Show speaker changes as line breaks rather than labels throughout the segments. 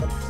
Bye.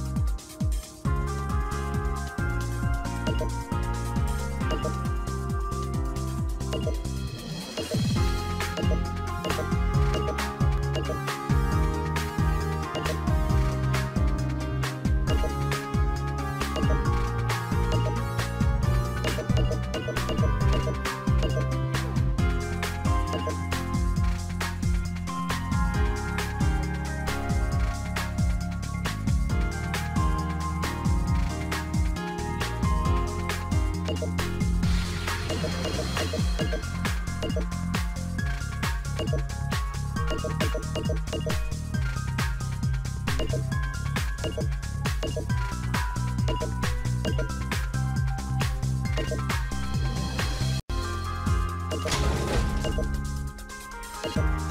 Thank you.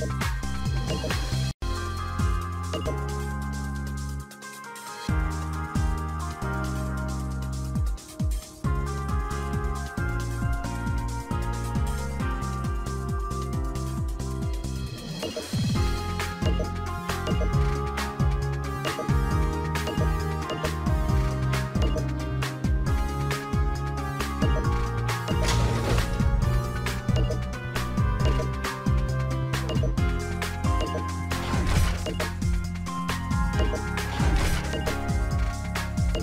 you.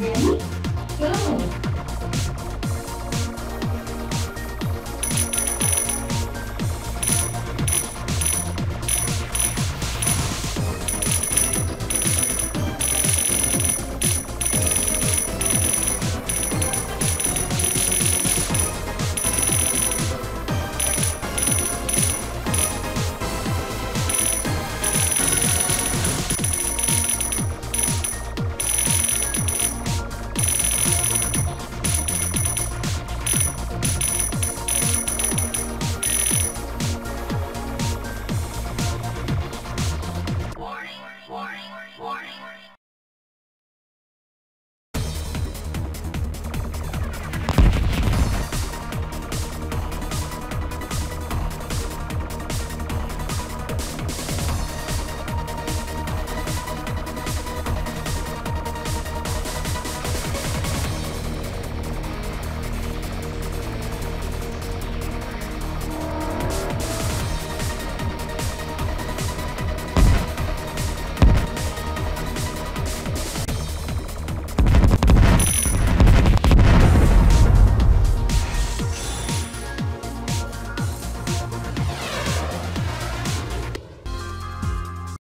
Thank you.